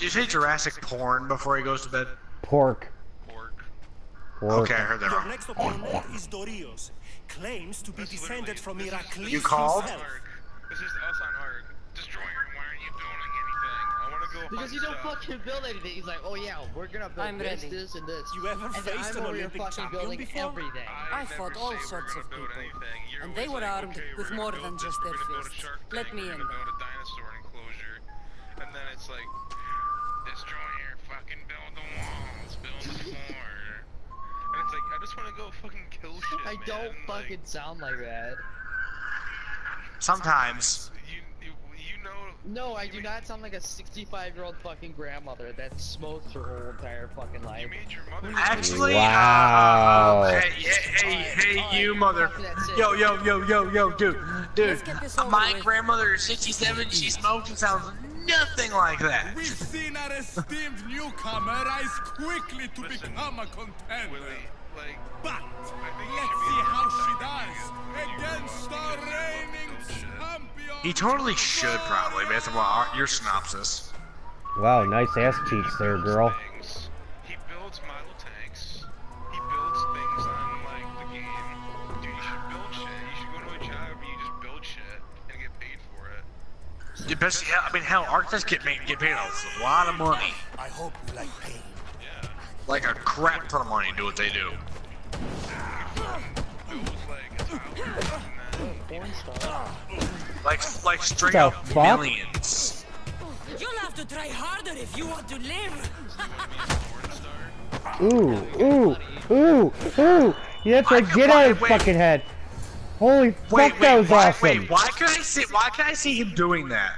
Did you say Jurassic porn before he goes to bed? Pork. Pork. Pork. Okay, I heard that wrong. Your next opponent is Dorios. Claims to be This is descended from literally- this is- Heracles You called? himself. This is us on Arg. Destroyer, why aren't you doing anything? I wanna go Because you don't stuff. fucking build anything. He's like, oh yeah, we're gonna build I'm this, ready. this, and this. You ever and faced I'm an over Olympic fucking champion building before? everything. I never fought all sorts of people. And they were like, armed okay, with more than this, just their gonna build a fists. Let me in gonna build a dinosaur enclosure. And then it's like, I man. don't like, fucking sound like that. Sometimes. You, you, you know. No, I you do made- not sound like a 65 year old fucking grandmother that smoked her whole entire fucking life. You made your mother. Actually, Wow. uh, hey, hey, hey, hey, Alright, you alright, mother. fuck that shit. Yo, yo, yo, yo, yo, dude, dude. Let's get this over My with. grandmother is 67. She smoked and sounds nothing like that. We've seen our esteemed newcomer rise quickly to Listen, become a contender. Willie, like, But I think you let's see how she does against our reigning champion. He totally should probably, based on our- your synopsis. Wow, nice ass cheeks there, girl. things. He builds model tanks. He builds things on like the game. Dude, you should build shit. You should go to a job where you just build shit and get paid for it. Especially, yeah, I mean, hell, artists get paid, get paid a lot of money. I hope you like pain. Yeah. Like a crap ton of money do what they do. Like a tower and then Like, like straight The up fuck? millions. You'll have to try harder if you want to live. Ooh, ooh, ooh, ooh. Yeah, that's right. I- Get out of wait. fucking head. Holy fuck, Wait, that was why, awesome. wait, why can I see, why can I see him doing that?